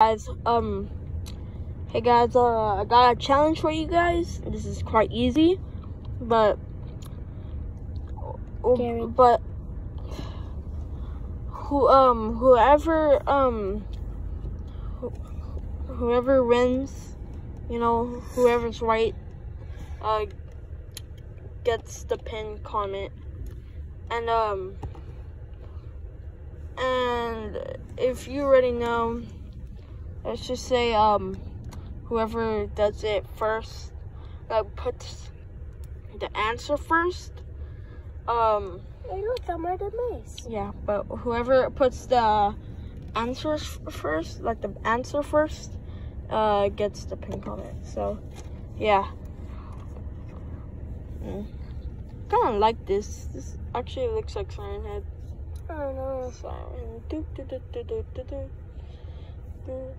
guys um hey guys uh i got a challenge for you guys this is quite easy but Scary. but who um whoever um who- whoever wins you know whoever's right uh gets the pin comment and um and if you already know let's just say um whoever does it first like puts the answer first um the yeah but whoever puts the answers first like the answer first uh gets the pin comment so yeah mm. kind of like this this actually looks like siren head I don't know, Sorry. Do, do, do, do, do, do. do.